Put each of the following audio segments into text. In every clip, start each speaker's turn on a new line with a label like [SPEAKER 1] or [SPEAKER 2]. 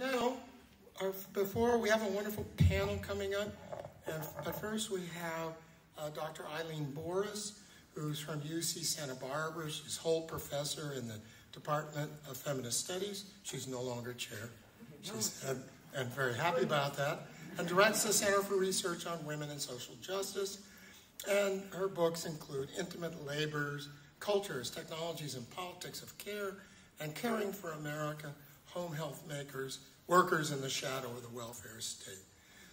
[SPEAKER 1] now, before we have a wonderful panel coming up, and, but first we have uh, Dr. Eileen Boris, who's from UC Santa Barbara. She's Hull Professor in the Department of Feminist Studies. She's no longer chair. She's and, and very happy about that. And directs the Center for Research on Women and Social Justice. And her books include Intimate Labors, Cultures, Technologies, and Politics of Care, and Caring for America, Home Health Makers, Workers in the Shadow of the Welfare State.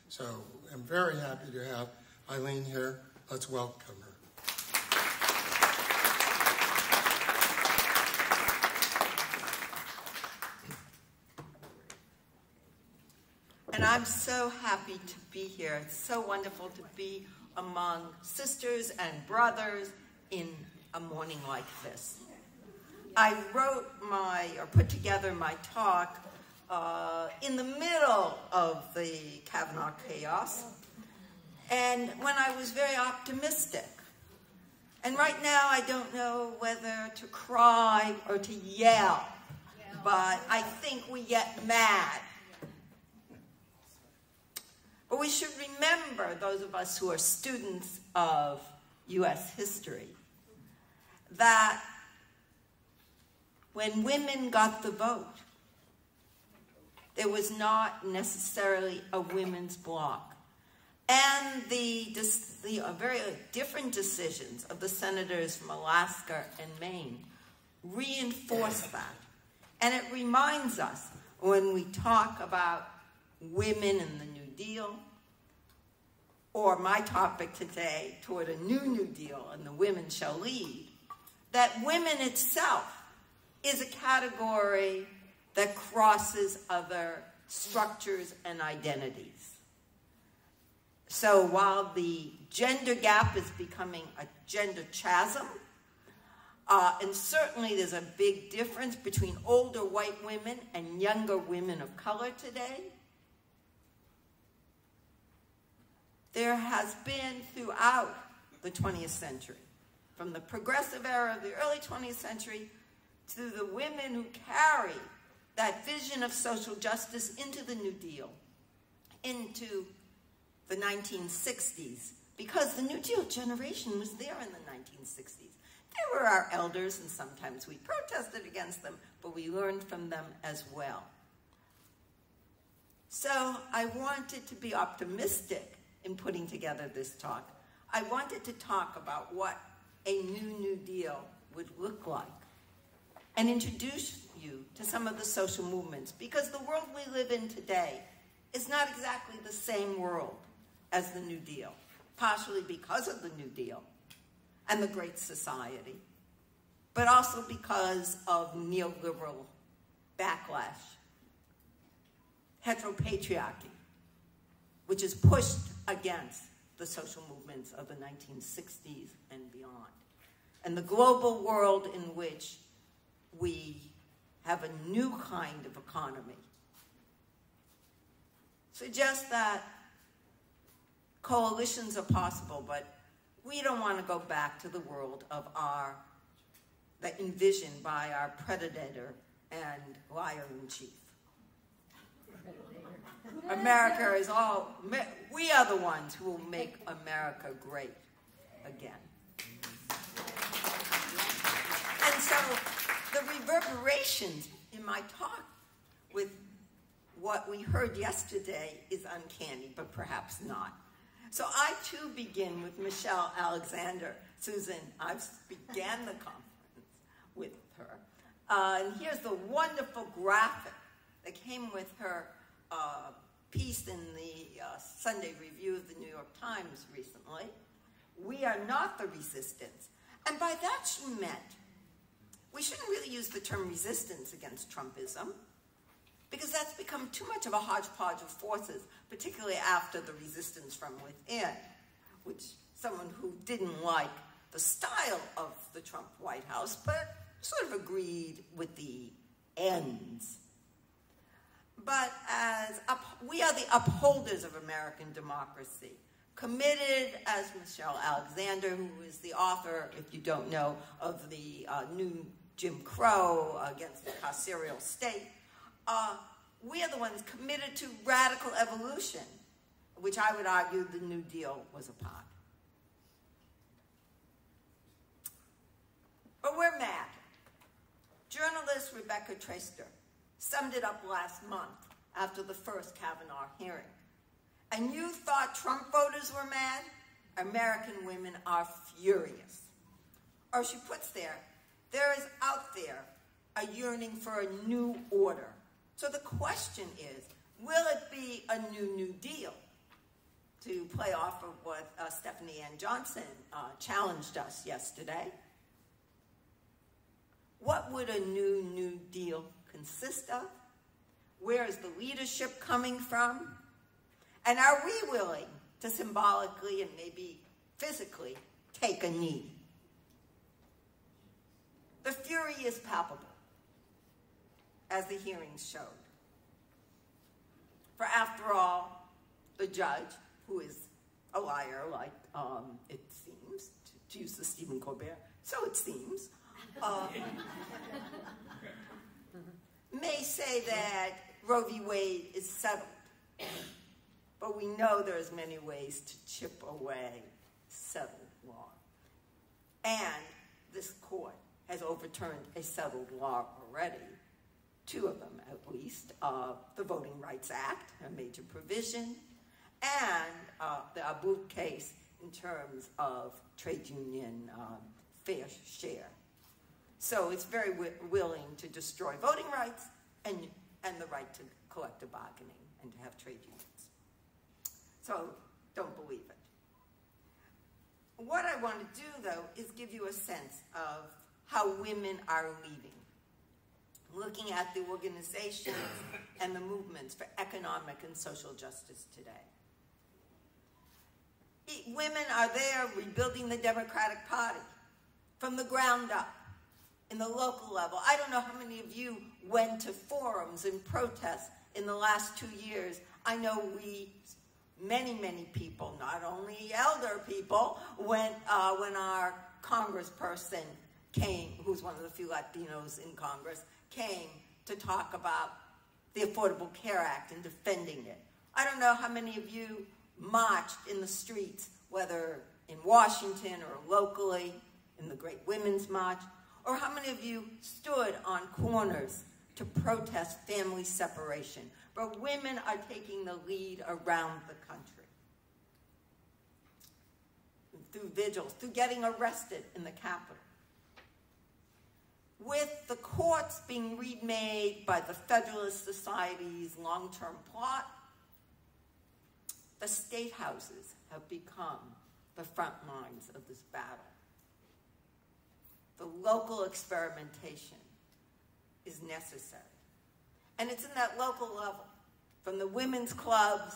[SPEAKER 1] So I'm very happy to have Eileen here. Let's welcome her.
[SPEAKER 2] And I'm so happy to be here. It's so wonderful to be among sisters and brothers in a morning like this. I wrote my, or put together my talk uh, in the middle of the Kavanaugh chaos, and when I was very optimistic. And right now, I don't know whether to cry or to yell, but I think we get mad. But we should remember, those of us who are students of U.S. history, that when women got the vote, there was not necessarily a women's bloc. And the, the uh, very different decisions of the senators from Alaska and Maine reinforce that. And it reminds us when we talk about women and the New Deal, or my topic today, toward a new New Deal and the women shall lead, that women itself is a category that crosses other structures and identities. So while the gender gap is becoming a gender chasm, uh, and certainly there's a big difference between older white women and younger women of color today, there has been throughout the 20th century, from the progressive era of the early 20th century to the women who carry that vision of social justice into the New Deal, into the 1960s, because the New Deal generation was there in the 1960s. They were our elders, and sometimes we protested against them, but we learned from them as well. So I wanted to be optimistic in putting together this talk. I wanted to talk about what a new New Deal would look like and introduce you to some of the social movements because the world we live in today is not exactly the same world as the New Deal, partially because of the New Deal and the Great Society, but also because of neoliberal backlash, heteropatriarchy, which is pushed against the social movements of the 1960s and beyond, and the global world in which we have a new kind of economy. Suggest that coalitions are possible, but we don't want to go back to the world of our, that envisioned by our predator and liar in chief. America is all, we are the ones who will make America great again. And so the reverberations in my talk with what we heard yesterday is uncanny, but perhaps not. So I too begin with Michelle Alexander. Susan, I began the conference with her. Uh, and here's the wonderful graphic that came with her uh, piece in the uh, Sunday Review of the New York Times recently. We are not the resistance. And by that she meant we shouldn't really use the term resistance against Trumpism because that's become too much of a hodgepodge of forces, particularly after the resistance from within, which someone who didn't like the style of the Trump White House, but sort of agreed with the ends. But as we are the upholders of American democracy, committed as Michelle Alexander, who is the author, if you don't know, of the uh, new Jim Crow against the carceral state, uh, we are the ones committed to radical evolution, which I would argue the New Deal was a part. But we're mad. Journalist Rebecca Traister summed it up last month after the first Kavanaugh hearing. And you thought Trump voters were mad? American women are furious. Or she puts there, there is out there a yearning for a new order. So the question is, will it be a new New Deal? To play off of what uh, Stephanie Ann Johnson uh, challenged us yesterday. What would a new New Deal consist of? Where is the leadership coming from? And are we willing to symbolically and maybe physically take a knee? The fury is palpable, as the hearings showed. For after all, the judge, who is a liar, like um, it seems, to, to, use the Stephen Colbert, so it seems, uh, may say that Roe v. Wade is settled. But we know there's many ways to chip away settled law. And this court has overturned a settled law already, two of them at least, uh, the Voting Rights Act, a major provision, and uh, the Abood case in terms of trade union um, fair share. So it's very willing to destroy voting rights and, and the right to collective bargaining and to have trade unions. So don't believe it. What I want to do, though, is give you a sense of how women are leaving, looking at the organizations and the movements for economic and social justice today. Women are there rebuilding the Democratic Party from the ground up in the local level. I don't know how many of you went to forums and protests in the last two years. I know we, many, many people, not only elder people, went uh, when our congressperson came, who's one of the few Latinos in Congress, came to talk about the Affordable Care Act and defending it. I don't know how many of you marched in the streets, whether in Washington or locally, in the Great Women's March, or how many of you stood on corners to protest family separation? But women are taking the lead around the country. Through vigils, through getting arrested in the Capitol. With the courts being remade by the Federalist Society's long term plot, the state houses have become the front lines of this battle the local experimentation is necessary. And it's in that local level, from the women's clubs,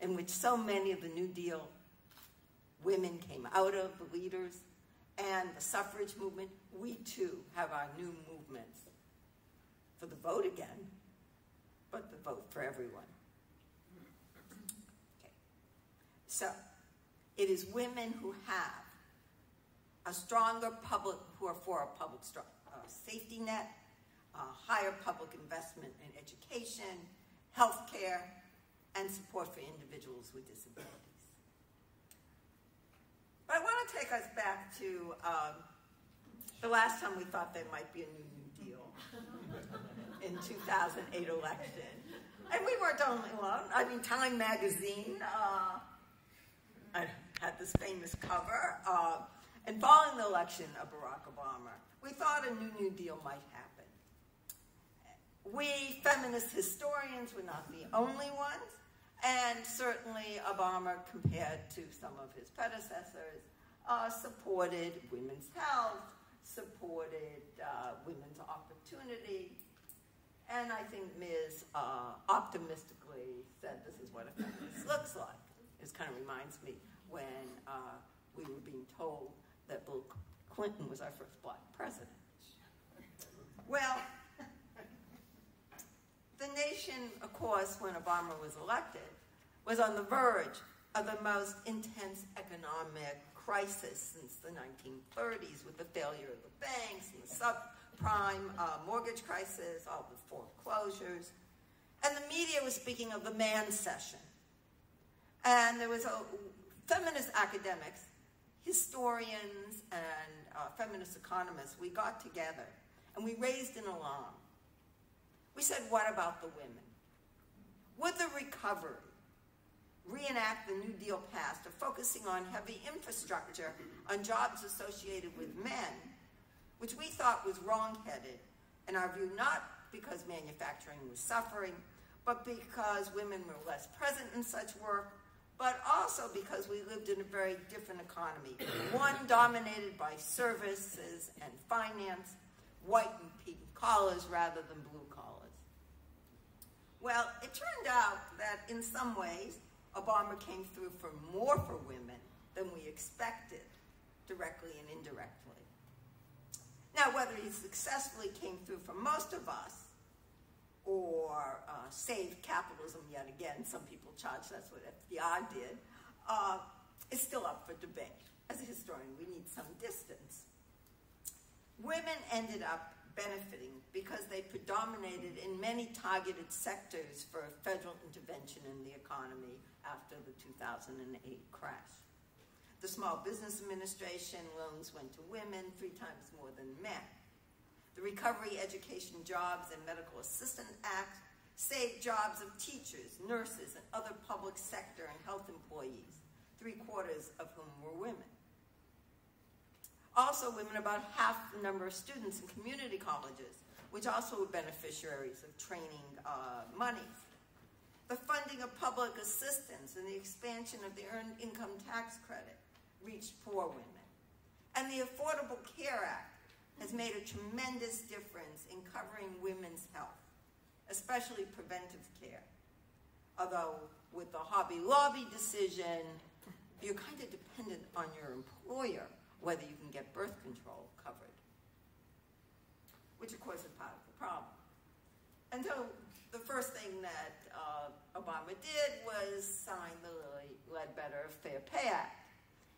[SPEAKER 2] in which so many of the New Deal women came out of, the leaders, and the suffrage movement, we too have our new movements for the vote again, but the vote for everyone. Okay. So, it is women who have a stronger public, who are for a public uh, safety net, higher public investment in education, health care, and support for individuals with disabilities. But I want to take us back to um, the last time we thought there might be a new New Deal in 2008 election. And we weren't the only one. I mean, Time magazine uh, had this famous cover. Uh, and following the election of Barack Obama, we thought a new New Deal might happen. We feminist historians were not the only ones, and certainly Obama, compared to some of his predecessors, uh, supported women's health, supported uh, women's opportunity, and I think Ms. Uh, optimistically said this is what a feminist looks like. It kind of reminds me when uh, we were being told that Bill Clinton was our first black president. Well, the nation, of course, when Obama was elected, was on the verge of the most intense economic crisis since the 1930s with the failure of the banks and the subprime uh, mortgage crisis, all the foreclosures. And the media was speaking of the man session. And there was a feminist academics, historians, and uh, feminist economists. We got together and we raised an alarm. We said, what about the women? Would the recovery reenact the New Deal past of focusing on heavy infrastructure on jobs associated with men, which we thought was wrong-headed, in our view, not because manufacturing was suffering, but because women were less present in such work, but also because we lived in a very different economy, one dominated by services and finance, white and pink collars rather than blue collars. Well, it turned out that in some ways, Obama came through for more for women than we expected, directly and indirectly. Now, whether he successfully came through for most of us or uh, saved capitalism yet again, some people charge that's what FDR did, uh, is still up for debate. As a historian, we need some distance. Women ended up benefiting because they predominated in many targeted sectors for federal intervention in the economy after the 2008 crash. The Small Business Administration loans went to women three times more than men. The Recovery Education Jobs and Medical Assistant Act saved jobs of teachers, nurses, and other public sector and health employees, three quarters of whom were women. Also, women about half the number of students in community colleges, which also were beneficiaries of training uh, monies. The funding of public assistance and the expansion of the Earned Income Tax Credit reached poor women. And the Affordable Care Act has made a tremendous difference in covering women's health, especially preventive care. Although with the Hobby Lobby decision, you're kind of dependent on your employer whether you can get birth control covered, which of course is part of the problem. And so the first thing that uh, Obama did was sign the Lilly Ledbetter Fair Pay Act.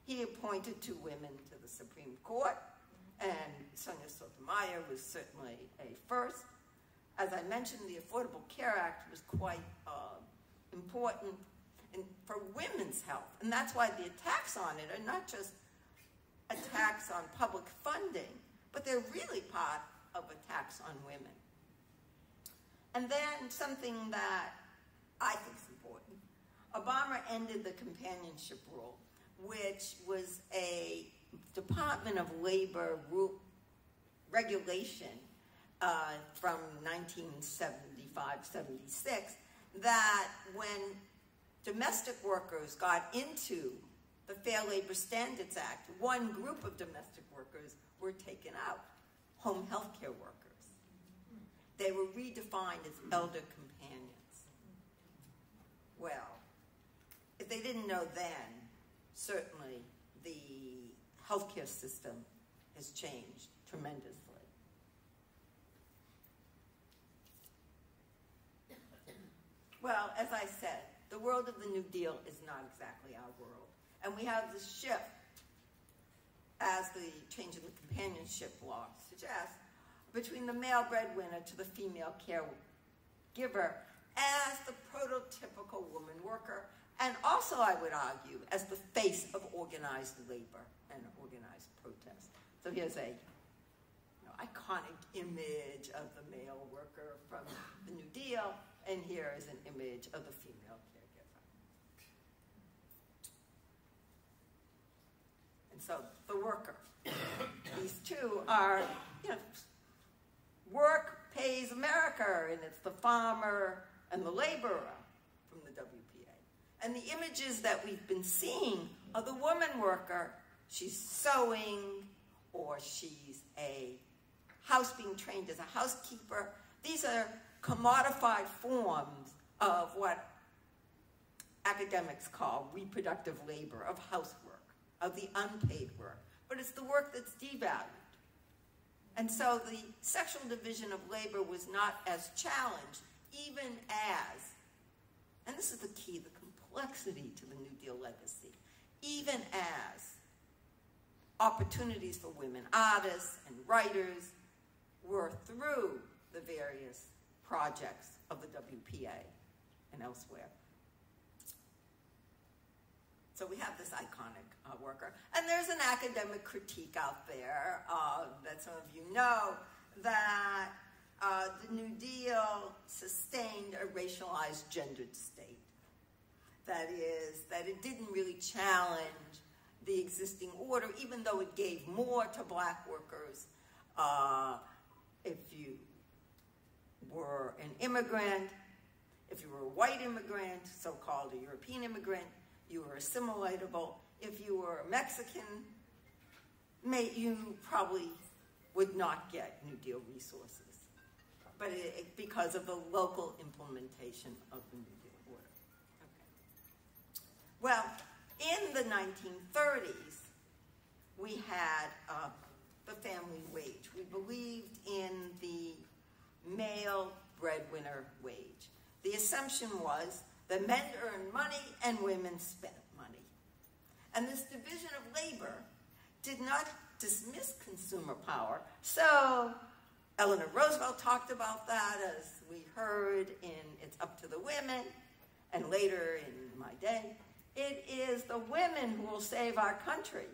[SPEAKER 2] He appointed two women to the Supreme Court, and Sonia Sotomayor was certainly a first. As I mentioned, the Affordable Care Act was quite uh, important in, for women's health, and that's why the attacks on it are not just attacks on public funding, but they're really part of attacks on women. And then something that I think is important. Obama ended the companionship rule, which was a Department of Labor rule, regulation uh, from 1975-76 that when domestic workers got into the Fair Labor Standards Act, one group of domestic workers were taken out, home health care workers. They were redefined as elder companions. Well, if they didn't know then, certainly the healthcare system has changed tremendously. Well, as I said, the world of the New Deal is not exactly our world. And we have this shift, as the change in the companionship law suggests, between the male breadwinner to the female caregiver as the prototypical woman worker, and also, I would argue, as the face of organized labor and organized protest. So here's a iconic image of the male worker from the New Deal, and here is an image of the female so the worker. These two are, you know, work pays America, and it's the farmer and the laborer from the WPA. And the images that we've been seeing of the woman worker, she's sewing, or she's a house being trained as a housekeeper. These are commodified forms of what academics call reproductive labor, of housework of the unpaid work, but it's the work that's devalued. And so the sexual division of labor was not as challenged, even as, and this is the key, the complexity to the New Deal legacy, even as opportunities for women artists and writers were through the various projects of the WPA and elsewhere. So we have this iconic uh, worker. And there's an academic critique out there uh, that some of you know that uh, the New Deal sustained a racialized, gendered state. That is, that it didn't really challenge the existing order, even though it gave more to black workers uh, if you were an immigrant, if you were a white immigrant, so called a European immigrant, you were assimilatable. If you were a Mexican, may, you probably would not get New Deal resources, but it, it, because of the local implementation of the New Deal order. Okay. Well, in the 1930s, we had uh, the family wage. We believed in the male breadwinner wage. The assumption was that men earned money and women spent. And this division of labor did not dismiss consumer power. So Eleanor Roosevelt talked about that, as we heard in It's Up to the Women, and later in my day. It is the women who will save our country.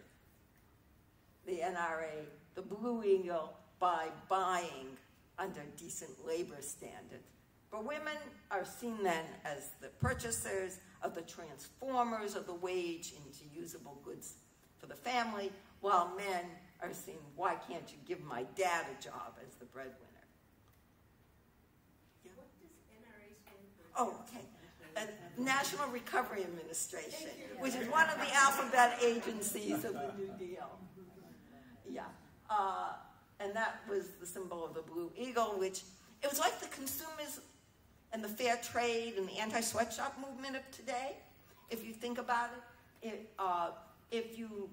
[SPEAKER 2] The NRA, the Blue Eagle, by buying under decent labor standards. But women are seen then as the purchasers of the transformers of the wage into usable goods for the family, while men are saying, why can't you give my dad a job as the breadwinner?
[SPEAKER 3] Yeah. What does NRA stand
[SPEAKER 2] for? Oh, okay. A National Recovery Administration, which is one of the alphabet agencies of the New Deal. Yeah. Uh, and that was the symbol of the Blue Eagle, which it was like the consumers and the fair trade and the anti-sweatshop movement of today. If you think about it, it uh, if you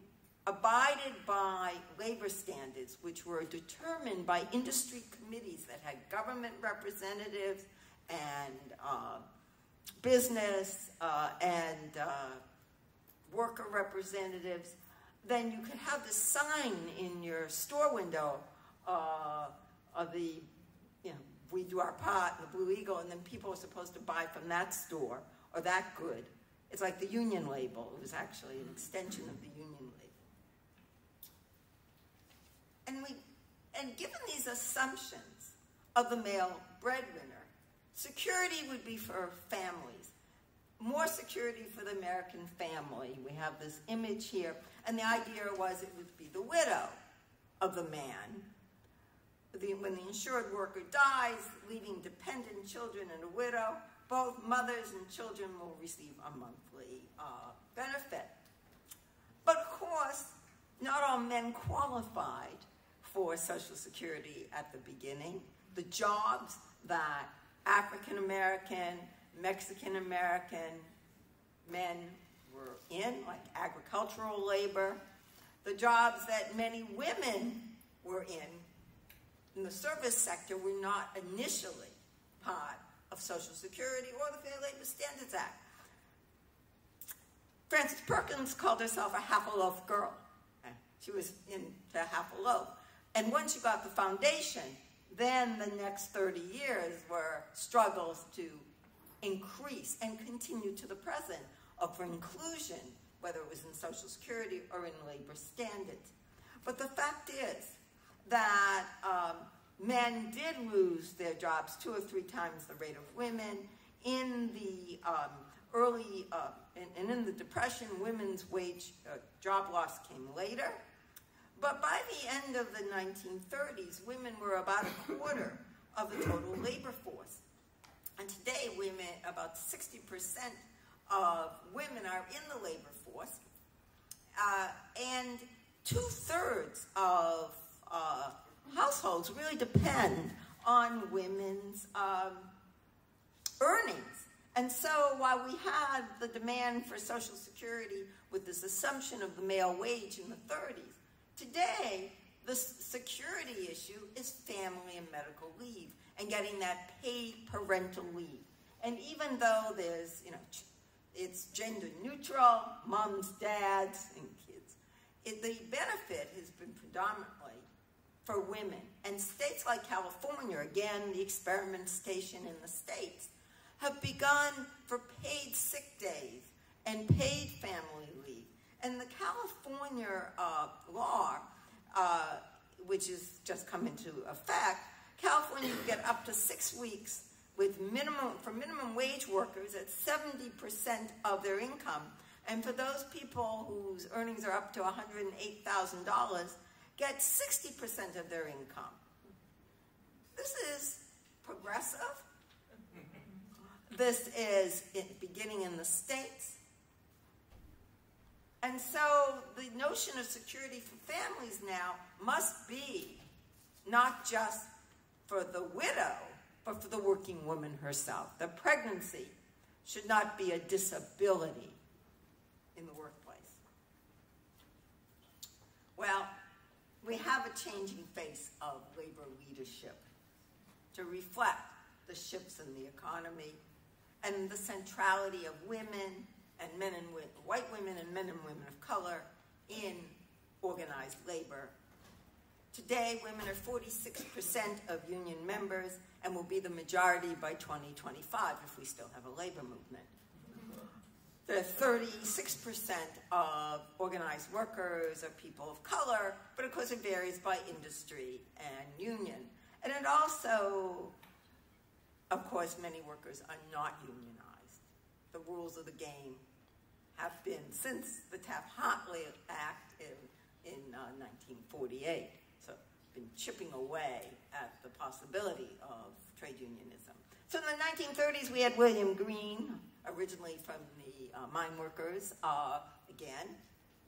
[SPEAKER 2] abided by labor standards, which were determined by industry committees that had government representatives and uh, business uh, and uh, worker representatives, then you could have the sign in your store window uh, of the, we do our in the Blue Eagle, and then people are supposed to buy from that store or that good. It's like the union label. It was actually an extension of the union label. And we, and given these assumptions of the male breadwinner, security would be for families. More security for the American family. We have this image here. And the idea was it would be the widow of the man the, when the insured worker dies, leaving dependent children and a widow, both mothers and children will receive a monthly uh, benefit. But of course, not all men qualified for Social Security at the beginning. The jobs that African American, Mexican American men were in, like agricultural labor, the jobs that many women were in in the service sector were not initially part of Social Security or the Fair Labor Standards Act. Frances Perkins called herself a half a loaf girl. She was into half a loaf. And once you got the foundation, then the next 30 years were struggles to increase and continue to the present of inclusion, whether it was in Social Security or in labor standards. But the fact is, that um, men did lose their jobs two or three times the rate of women. In the um, early, uh, and, and, in the Depression, women's wage uh, job loss came later. But by the end of the 1930s, women were about a quarter of the total labor force. And today, women, about 60% of women are in the labor force. Uh, and two thirds of uh, households really depend on women's um, earnings. And so while we had the demand for Social Security with this assumption of the male wage in the 30s, today the security issue is family and medical leave and getting that paid parental leave. And even though there's, you know, it's gender neutral, moms, dads, and kids, it, the benefit has been predominantly for women. And states like California, again, the experiment station in the states, have begun for paid sick days and paid family leave. And the California uh, law, uh, which has just come into effect, California can get up to six weeks with minimum for minimum wage workers at 70% of their income. And for those people whose earnings are up to $108,000, get 60% of their income. This is progressive. This is beginning in the States. And so the notion of security for families now must be not just for the widow, but for the working woman herself. The pregnancy should not be a disability in the workplace. Well, we have a changing face of labor leadership to reflect the shifts in the economy and the centrality of women and men and white women and men and women of color in organized labor. Today, women are 46% of union members and will be the majority by 2025 if we still have a labor movement. The 36% of organized workers are people of color, but of course it varies by industry and union. And it also, of course, many workers are not unionized. The rules of the game have been since the Taft-Hartley Act in, in uh, 1948. So been chipping away at the possibility of trade unionism. So in the 1930s, we had William Green, originally from uh, mine workers, uh, again,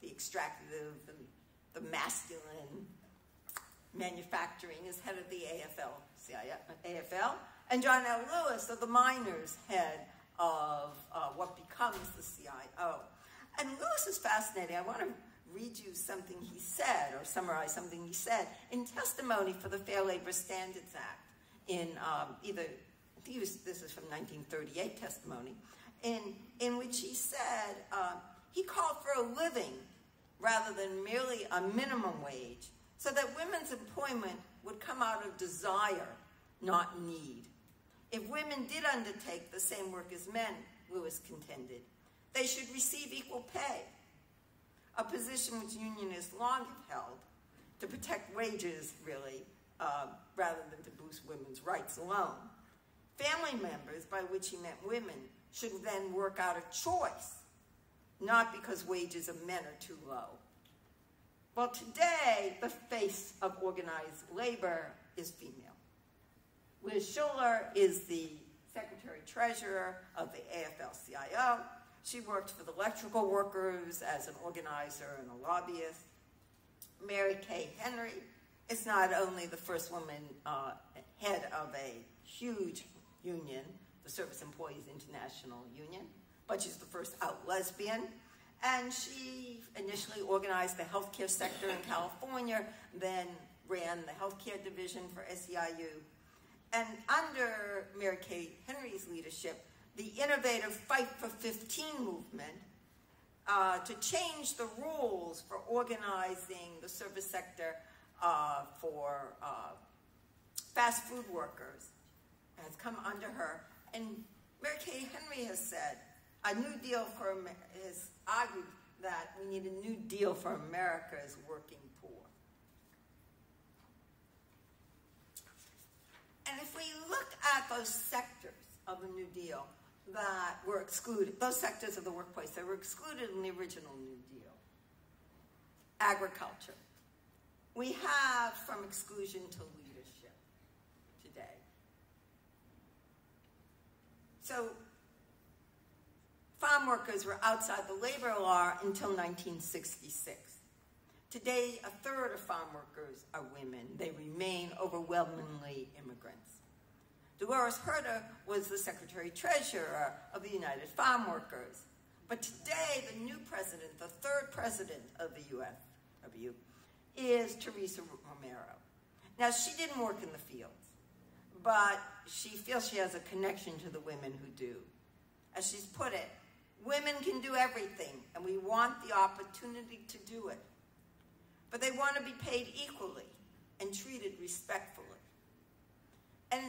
[SPEAKER 2] the extractive, the, the masculine manufacturing is head of the AFL, AFL, and John L. Lewis of the miners, head of uh, what becomes the CIO. And Lewis is fascinating. I want to read you something he said, or summarize something he said in testimony for the Fair Labor Standards Act in um, either was, this is from 1938 testimony, in, in which he said uh, he called for a living rather than merely a minimum wage so that women's employment would come out of desire, not need. If women did undertake the same work as men, Lewis contended, they should receive equal pay, a position which unionists long have held to protect wages, really, uh, rather than to boost women's rights alone. Family members, by which he meant women, should then work out a choice, not because wages of men are too low. Well, today, the face of organized labor is female. Liz Shuler is the secretary treasurer of the AFL CIO. She worked for the electrical workers as an organizer and a lobbyist. Mary Kay Henry is not only the first woman uh, head of a huge union, the Service Employees International Union, but she's the first out lesbian. And she initially organized the healthcare sector in California, then ran the healthcare division for SEIU. And under Mary Kay Henry's leadership, the innovative Fight for 15 movement uh, to change the rules for organizing the service sector uh, for uh, fast food workers has come under her. And Mary Kay Henry has said, a new deal for has argued that we need a new deal for America's working poor. And if we look at those sectors of the New Deal that were excluded, those sectors of the workplace that were excluded in the original New Deal, agriculture, we have from exclusion to leadership today. So farm workers were outside the labor law until 1966. Today, a third of farm workers are women. They remain overwhelmingly immigrants. Dolores Huerta was the Secretary Treasurer of the United Farm Workers. But today, the new president, the third president of the UFW, is Teresa Romero. Now, she didn't work in the fields, but she feels she has a connection to the women who do. As she's put it, women can do everything, and we want the opportunity to do it. But they want to be paid equally, and treated respectfully. And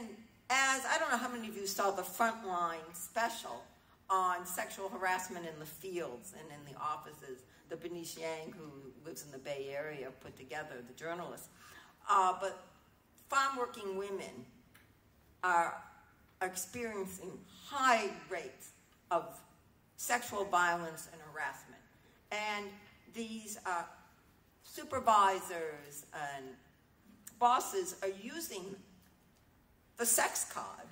[SPEAKER 2] as I don't know how many of you saw the Frontline special on sexual harassment in the fields and in the offices that Bernice Yeung, who lives in the Bay Area, put together, the journalist. Uh, but farm working women are, experiencing high rates of sexual violence and harassment. And these uh, supervisors and bosses are using the sex card,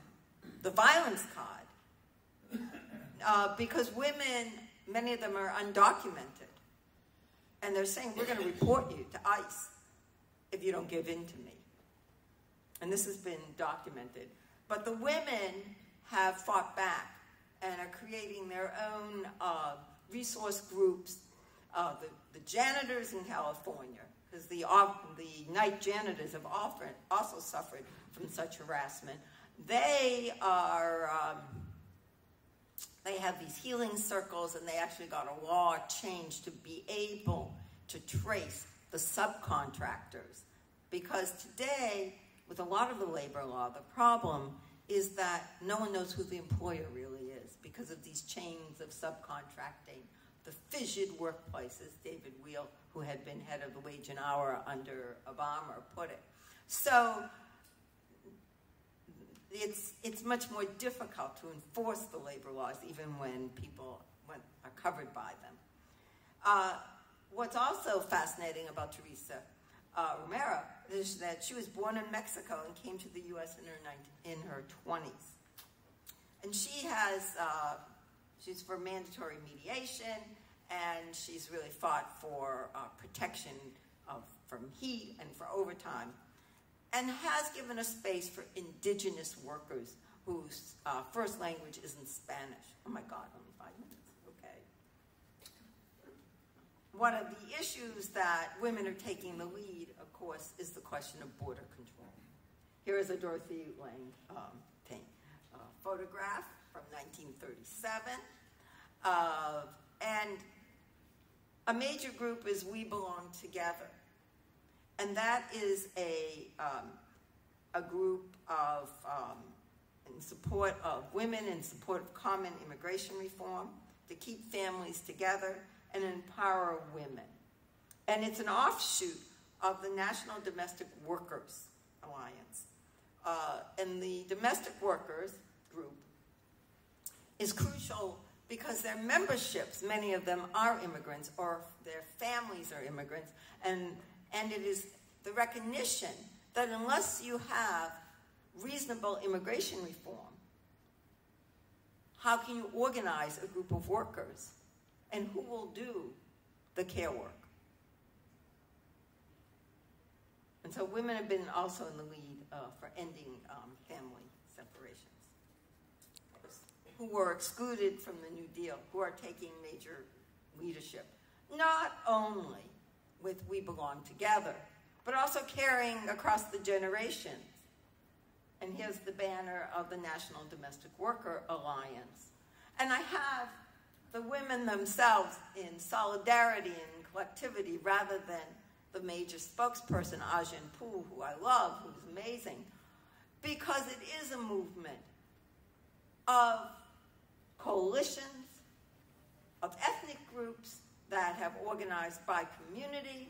[SPEAKER 2] the violence card, uh, because women, many of them are undocumented. And they're saying, we're going to report you to ICE if you don't give in to me. And this has been documented. But the women have fought back and are creating their own uh, resource groups. Uh, the, the, janitors in California, because the, the night janitors have often, also suffered from such harassment. They are, um, they have these healing circles, and they actually got a law changed to be able to trace the subcontractors. Because today, with a lot of the labor law, the problem is that no one knows who the employer really is because of these chains of subcontracting, the fissured workplaces, David Weil, who had been head of the wage and hour under Obama, put it. So it's, it's much more difficult to enforce the labor laws even when people when, are covered by them. Uh, what's also fascinating about Teresa uh, Romero is that she was born in Mexico and came to the U.S. in her, in her 20s. And she has, uh, she's for mandatory mediation, and she's really fought for uh, protection of, from heat and for overtime, and has given a space for indigenous workers whose uh, first language isn't Spanish. Oh my God, only One of the issues that women are taking the lead of course, is the question of border control. Here is a Dorothy Lange um, thing, photograph from 1937. Uh, and a major group is We Belong Together. And that is a, um, a group of, um, in support of women, in support of common immigration reform, to keep families together and empower women. And it's an offshoot of the National Domestic Workers Alliance. Uh, and the domestic workers group is crucial because their memberships, many of them are immigrants or their families are immigrants, and, and it is the recognition that unless you have reasonable immigration reform, how can you organize a group of workers? And who will do the care work? And so women have been also in the lead uh, for ending um, family separations, who were excluded from the New Deal, who are taking major leadership, not only with We Belong Together, but also carrying across the generations. And here's the banner of the National Domestic Worker Alliance. And I have the women themselves in solidarity and collectivity rather than the major spokesperson, Ai-jen Poo, who I love, who's amazing, because it is a movement of coalitions, of ethnic groups that have organized by community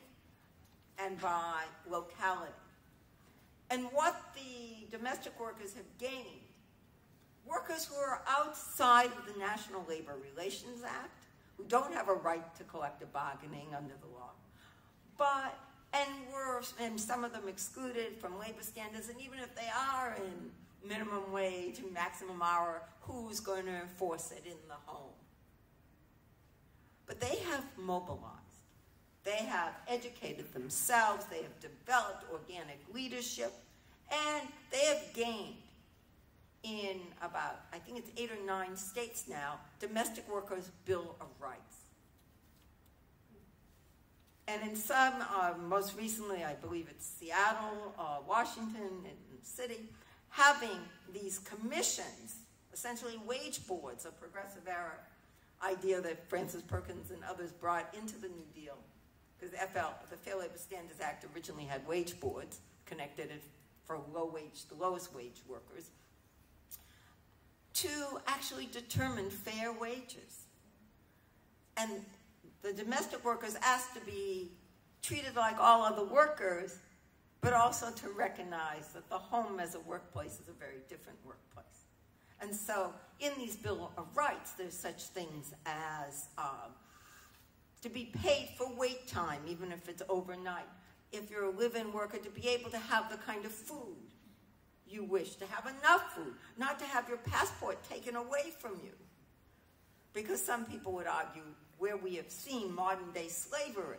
[SPEAKER 2] and by locality. And what the domestic workers have gained, workers who are outside of the National Labor Relations Act, who don't have a right to collective bargaining under the law, but and were and some of them excluded from labor standards, and even if they are in minimum wage and maximum hour, who's going to enforce it in the home? But they have mobilized. They have educated themselves. They have developed organic leadership, and they have gained in about, I think it's eight or nine states now, domestic workers' Bill of Rights. And in some, uh, most recently, I believe it's Seattle, uh, Washington, and City, having these commissions, essentially wage boards, a progressive era idea that Frances Perkins and others brought into the New Deal. Because the FL, the Fair Labor Standards Act originally had wage boards, connected for low wage, the lowest wage workers, to actually determine fair wages. And the domestic workers asked to be treated like all other workers, but also to recognize that the home as a workplace is a very different workplace. And so, in these Bill of Rights, there's such things as uh, to be paid for wait time, even if it's overnight. If you're a live-in worker, to be able to have the kind of food you wish, to have enough food, not to have your passport taken away from you. Because some people would argue where we have seen modern day slavery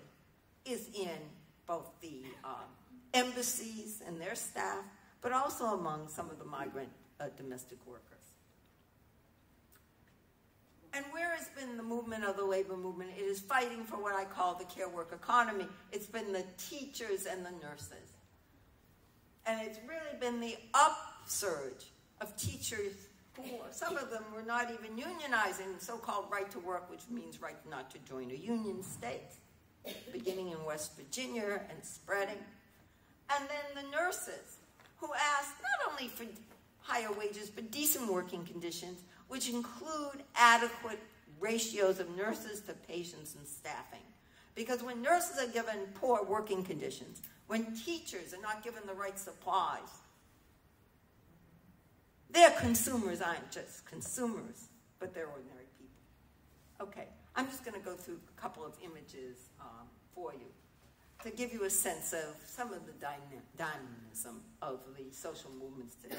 [SPEAKER 2] is in both the um, embassies and their staff, but also among some of the migrant uh, domestic workers. And where has been the movement of the labor movement? It is fighting for what I call the care work economy. It's been the teachers and the nurses. And it's really been the upsurge of teachers who, some of them were not even unionizing, so called right to work, which means right not to join a union state, beginning in West Virginia and spreading. And then the nurses, who asked not only for higher wages, but decent working conditions, which include adequate ratios of nurses to patients and staffing. Because when nurses are given poor working conditions, when teachers are not given the right supplies, their consumers aren't just consumers, but they're ordinary people. Okay, I'm just going to go through a couple of images um, for you to give you a sense of some of the dynamism of the social movements today.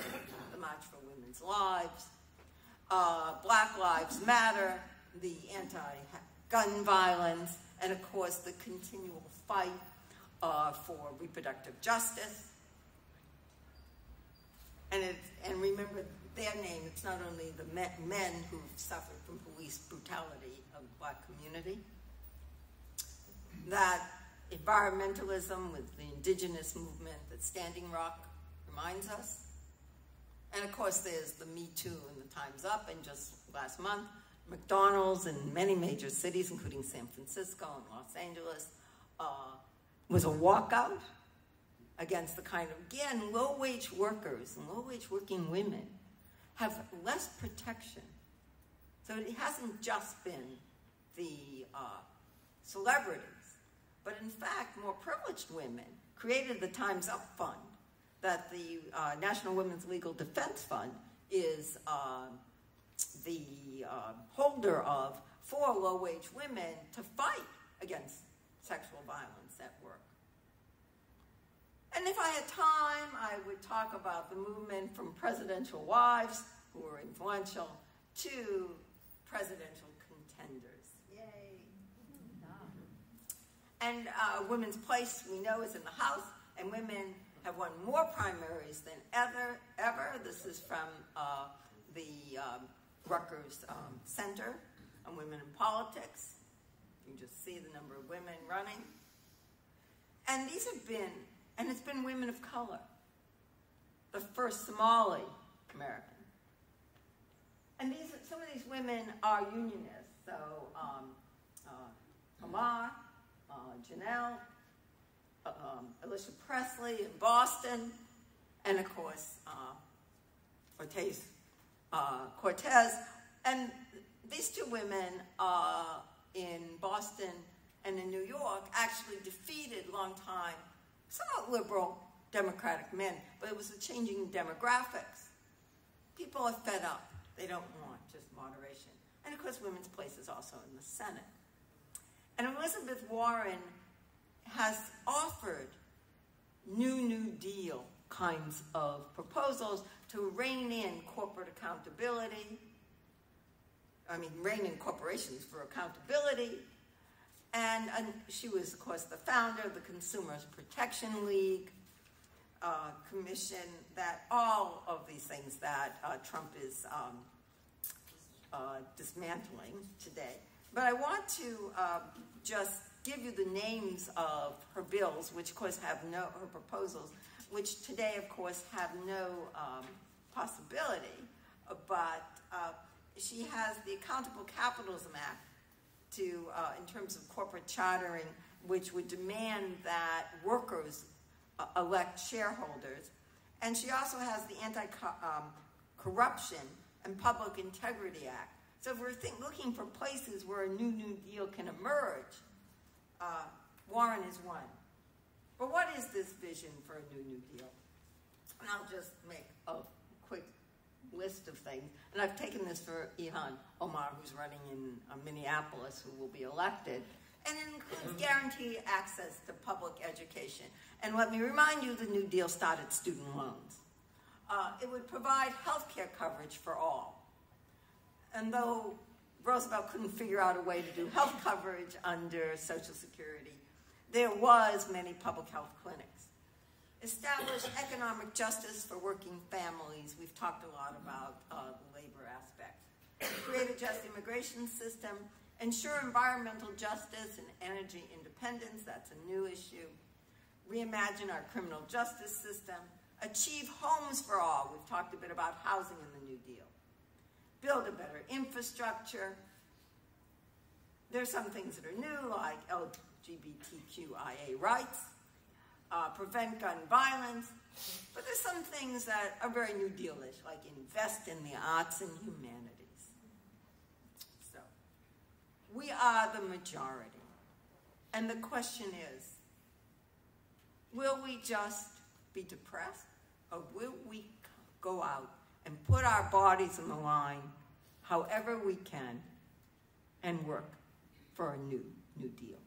[SPEAKER 2] The March for Women's Lives, uh, Black Lives Matter, the anti-gun violence, and of course the continual fight uh, for reproductive justice. And, it, and remember their name, it's not only the men who've suffered from police brutality of the black community, that environmentalism with the indigenous movement that Standing Rock reminds us. And of course, there's the Me Too and the Time's Up, and just last month, McDonald's in many major cities, including San Francisco and Los Angeles, uh, was a walkout against the kind of, again, low wage workers and low wage working women have less protection. So it hasn't just been the uh, celebrities, but in fact, more privileged women created the Time's Up Fund that the uh, National Women's Legal Defense Fund is uh, the uh, holder of for low wage women to fight against sexual violence. And if I had time, I would talk about the movement from presidential wives, who were influential, to presidential contenders. Yay! And uh, women's place, we know, is in the House, and women have won more primaries than ever. Ever. This is from uh, the um, Rutgers um, Center on Women in Politics. You can just see the number of women running. And these have been, and it's been women of color. The first Somali American. And these, some of these women are unionists. So um, uh, Hamar, uh, Janelle, uh, um, Alicia Pressley in Boston, and of course, uh, Ortiz uh, Cortez. And these two women in Boston and in New York actually defeated long-time, somewhat liberal Democratic men, but it was a changing demographics. People are fed up. They don't want just moderation. And of course, women's place is also in the Senate. And Elizabeth Warren has offered new New Deal kinds of proposals to rein in corporate accountability. I mean, rein in corporations for accountability. And, and she was, of course, the founder of the Consumers Protection League uh, Commission, that all of these things that uh, Trump is um, uh, dismantling today. But I want to uh, just give you the names of her bills, which of course have no, her proposals, which today of course have no um, possibility, but uh, she has the Accountable Capitalism Act to, uh, in terms of corporate chartering, which would demand that workers uh, elect shareholders. And she also has the Anti-Corruption and Public Integrity Act. So if we're think, looking for places where a new New Deal can emerge, uh, Warren is one. But what is this vision for a new New Deal? And I'll just make a list of things. And I've taken this for Ilhan Omar, who's running in uh, Minneapolis, who will be elected. And it includes guaranteed access to public education. And let me remind you, the New Deal started student loans. Uh, it would provide health care coverage for all. And though Roosevelt couldn't figure out a way to do health coverage under Social Security, there was many public health clinics. Establish economic justice for working families. We've talked a lot about uh, the labor aspect. Create a just immigration system. Ensure environmental justice and energy independence. That's a new issue. Reimagine our criminal justice system. Achieve homes for all. We've talked a bit about housing in the New Deal. Build a better infrastructure. There's some things that are new, like LGBTQIA rights uh, prevent gun violence. But there's some things that are very New Dealish, like invest in the arts and humanities. So, we are the majority. And the question is will we just be depressed, or will we go out and put our bodies on the line however we can and work for a new New Deal?